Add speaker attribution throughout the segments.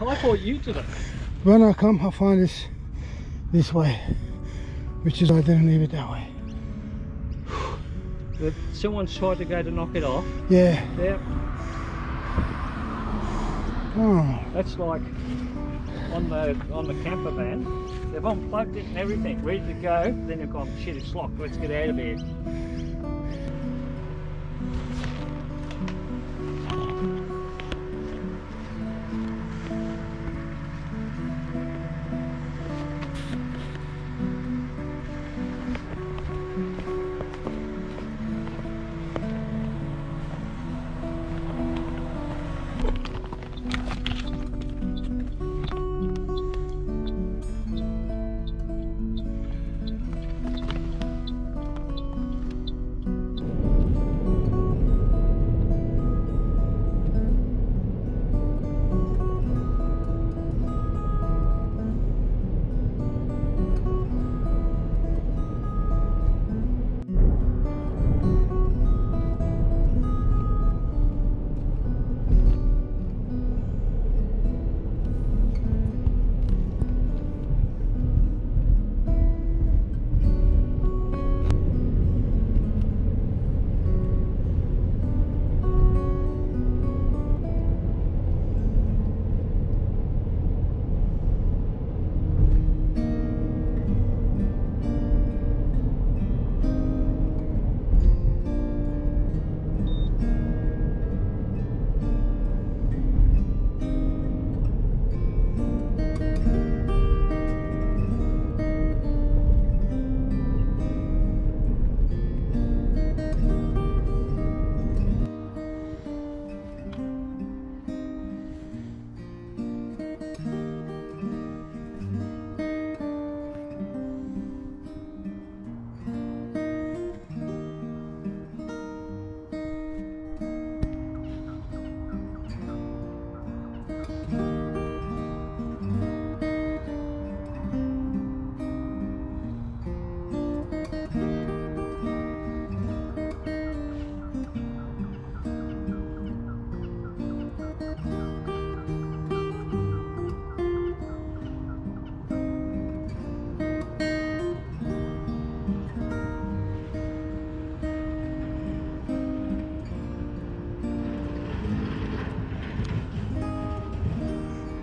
Speaker 1: I thought you did it.
Speaker 2: When I come, I find this this way, which is I didn't leave it that way.
Speaker 1: But someone's tried to go to knock it off.
Speaker 2: Yeah.
Speaker 1: Yep.
Speaker 2: Oh,
Speaker 1: That's like on the on the camper van. They've unplugged it and everything, ready to go. Then they've gone, shit, it's locked. Let's get out of here.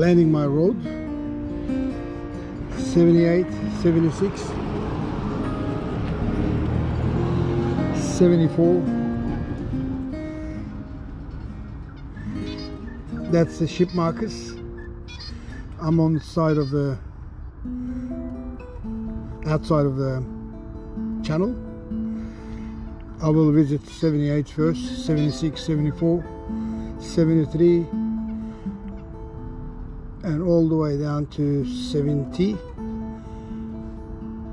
Speaker 2: Planning my road. 78, 76, 74. That's the ship markers. I'm on the side of the outside of the channel. I will visit 78 first, 76, 74, 73, and all the way down to 70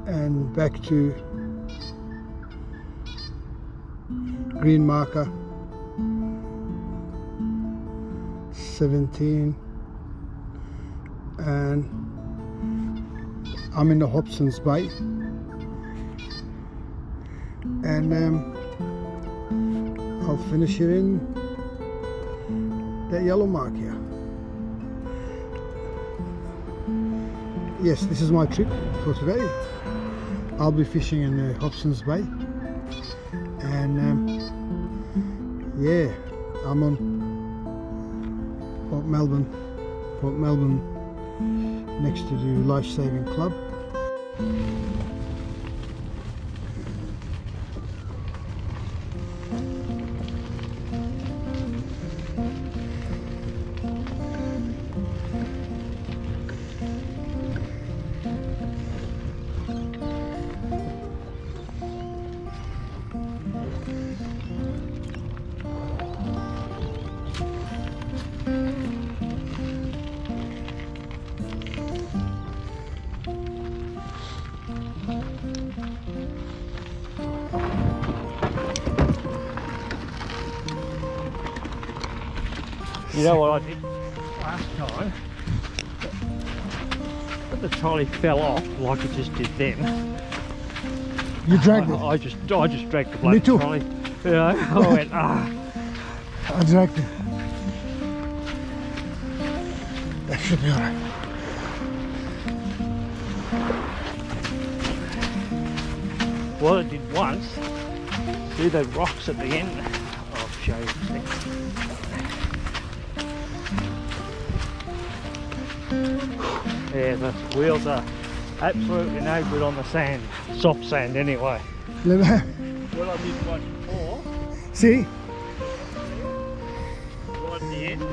Speaker 2: and back to green marker 17 and I'm in the Hobson's Bay. And um, I'll finish it in that yellow mark here yes, this is my trip for today. I'll be fishing in uh, Hobson's Bay, and um, yeah, I'm on Port Melbourne, Port Melbourne, next to the Life Saving Club.
Speaker 1: Know what I did last time? But the trolley fell off like it just did then.
Speaker 2: You dragged
Speaker 1: I,
Speaker 2: it.
Speaker 1: I just I just dragged the bloody
Speaker 2: too.
Speaker 1: trolley. Know, I went, ah.
Speaker 2: I dragged it. Should be alright.
Speaker 1: Well, I did once, see the rocks at the end? I'll show you Yeah, the wheels are absolutely no good on the sand, soft sand anyway. I did once before,
Speaker 2: See?
Speaker 1: right at the end,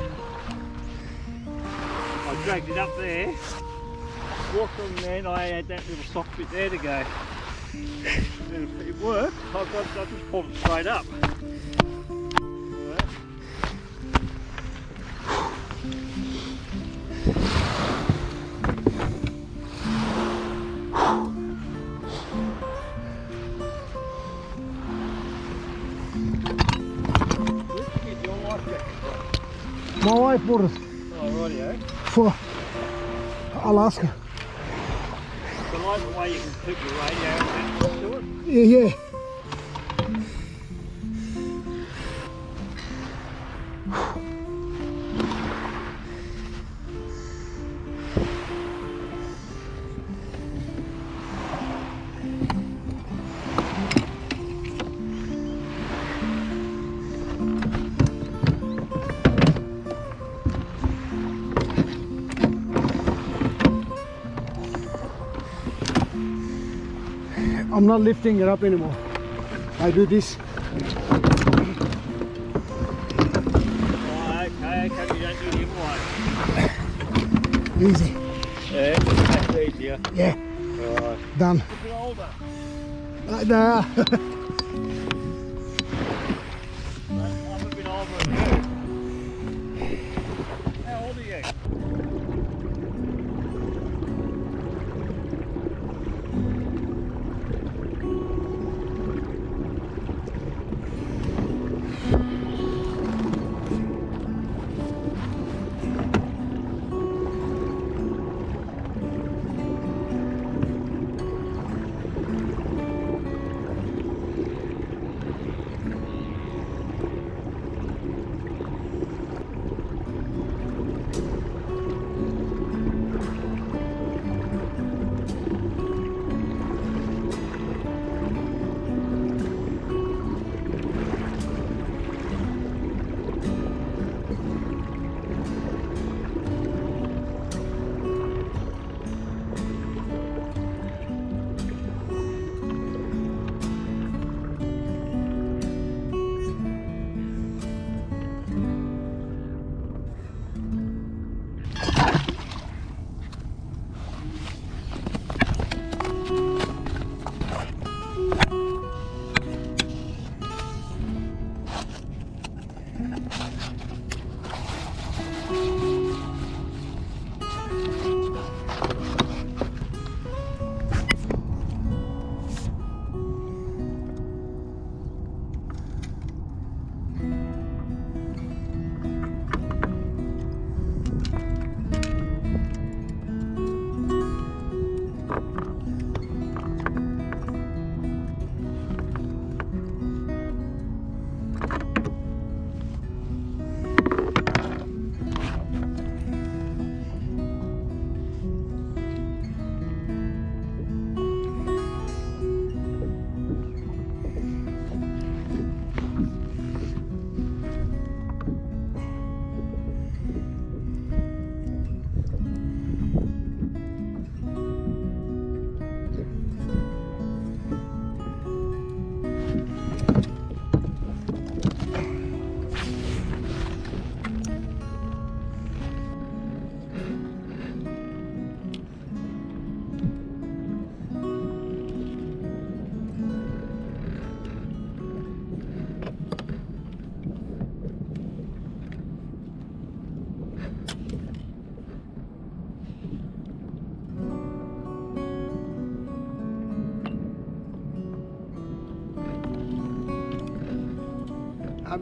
Speaker 1: I dragged it up there, walked on there and I had that little soft bit there to go. And it worked, I got I just pulled it straight up.
Speaker 2: My wife bought it
Speaker 1: Oh, rightio. Eh?
Speaker 2: for Alaska.
Speaker 1: Light way you can your radio and it.
Speaker 2: Yeah, yeah. I'm not lifting it up anymore. I do this.
Speaker 1: Okay, okay, you don't do the other.
Speaker 2: Easy.
Speaker 1: Yeah, that's easier.
Speaker 2: Yeah,
Speaker 1: Right.
Speaker 2: done.
Speaker 1: A bit older.
Speaker 2: Right there.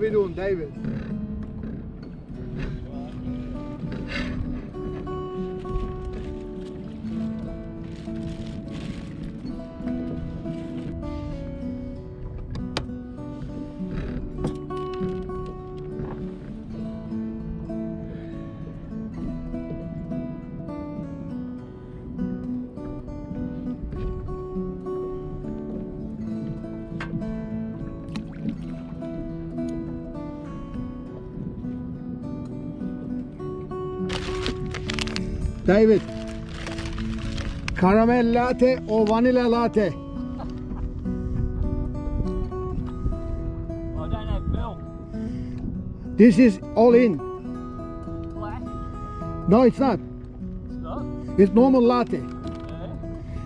Speaker 2: We doing, David? David. Caramel latte or vanilla latte?
Speaker 1: I don't have milk.
Speaker 2: This is all in.
Speaker 1: Black.
Speaker 2: No, it's not.
Speaker 1: It's not.
Speaker 2: It's normal latte.
Speaker 1: Yeah.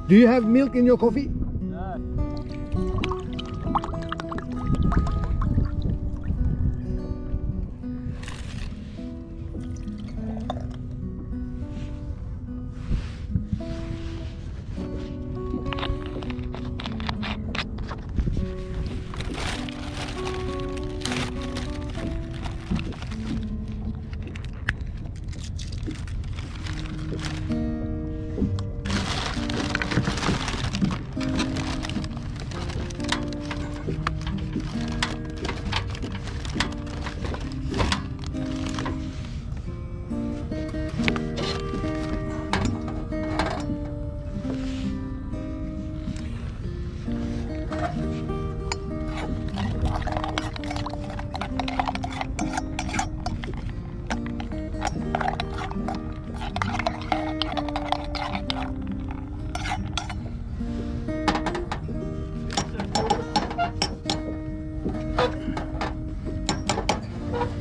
Speaker 2: Do you have milk in your coffee?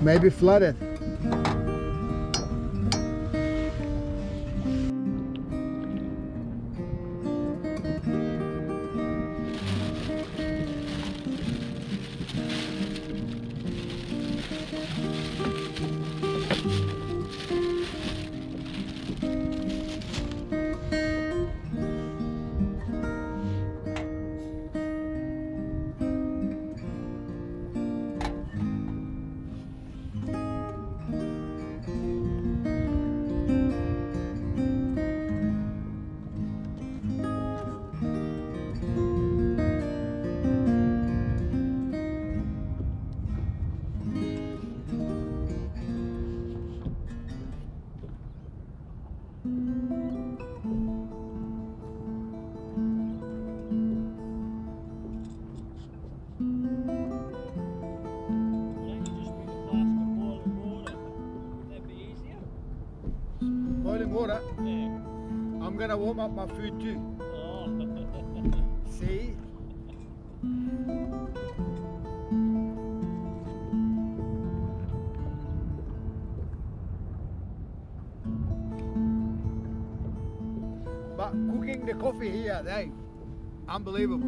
Speaker 2: Maybe flooded.
Speaker 1: Boiling water? That'd be easier.
Speaker 2: Boiling water.
Speaker 1: Yeah.
Speaker 2: I'm gonna warm up my food too. Unbelievable.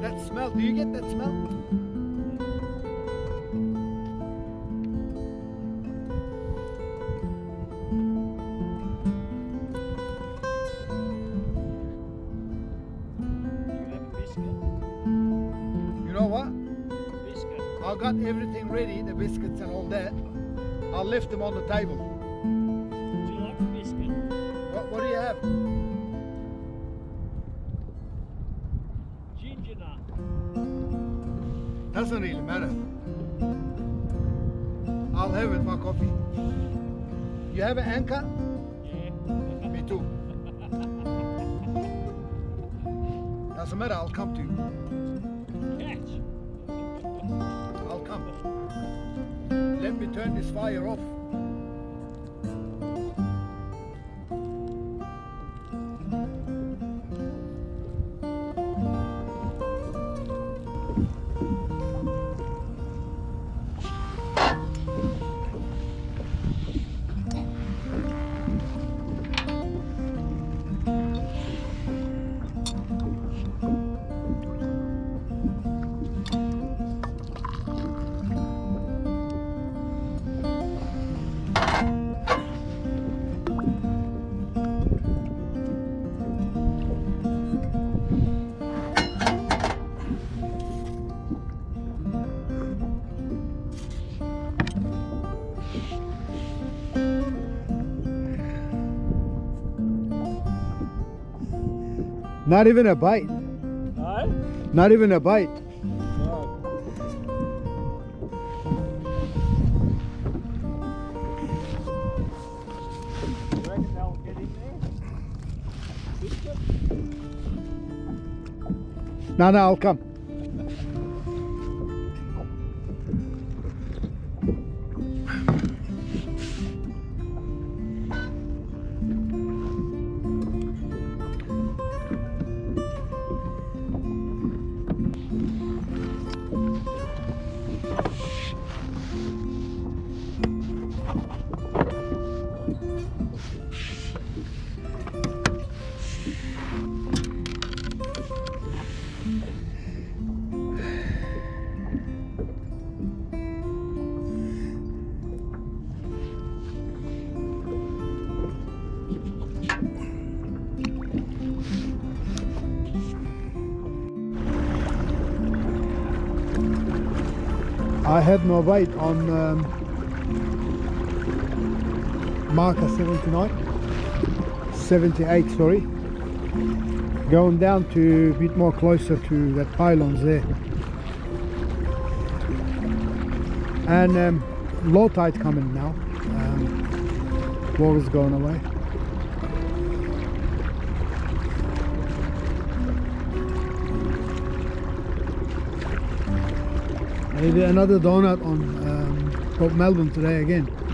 Speaker 2: That smell, do you get that smell?
Speaker 1: you have a biscuit?
Speaker 2: You know what?
Speaker 1: Biscuit.
Speaker 2: I got everything ready, the biscuits and all that. I'll lift them on the table.
Speaker 1: Do you like a biscuit?
Speaker 2: What, what do you have? Doesn't really matter. I'll have it, my coffee. You have an anchor?
Speaker 1: Yeah.
Speaker 2: Me too. Doesn't matter, I'll come to you.
Speaker 1: Catch.
Speaker 2: I'll come. Let me turn this fire off. Not even a bite.
Speaker 1: No?
Speaker 2: Not even a bite.
Speaker 1: No. You reckon they'll get in there? Biscuit?
Speaker 2: No, no, I'll come. I had my weight on um, marker 79, 78 sorry, going down to a bit more closer to that pylons there. And um, low tide coming now, um, water's going away. Maybe another donut on um, Melbourne today again.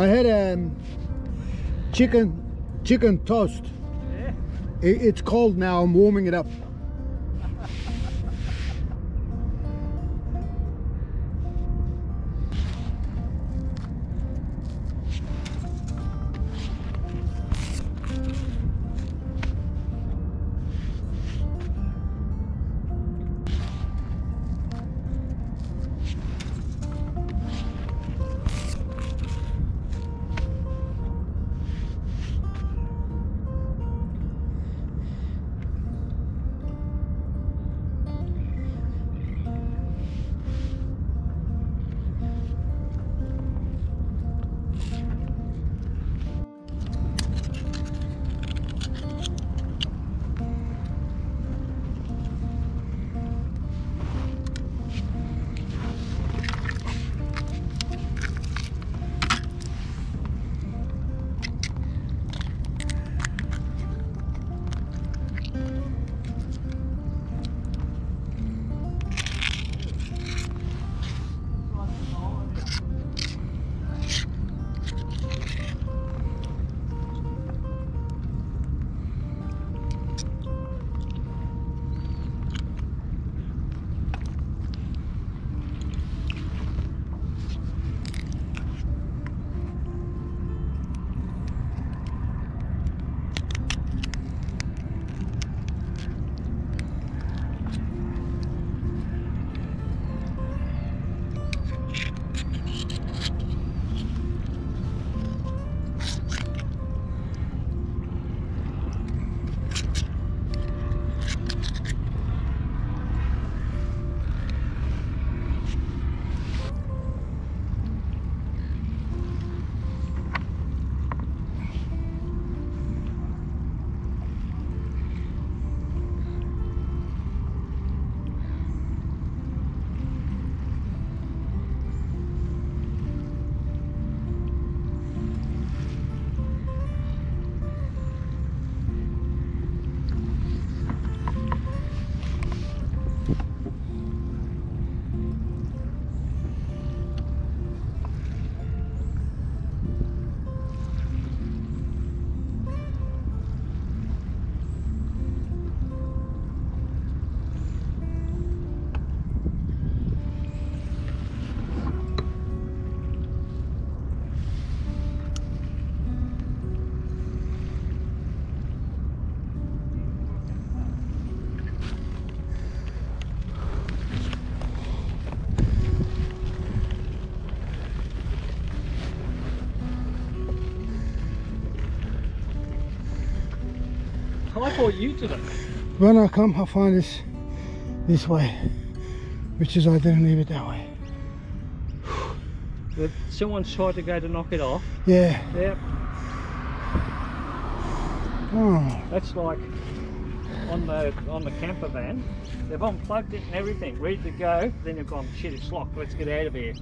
Speaker 2: I had um, chicken chicken toast.
Speaker 1: Yeah.
Speaker 2: I- It's cold now. I'm warming it up.
Speaker 1: Thought you it.
Speaker 2: When I come, I find this this way, which is I didn't leave it that way.
Speaker 1: But someone tried to go to knock it off.
Speaker 2: Yeah.
Speaker 1: Yep.
Speaker 2: Oh,
Speaker 1: That's like on the on the camper van. They've unplugged it and everything, ready to go. Then they've gone, shit, it's locked. Let's get out of here.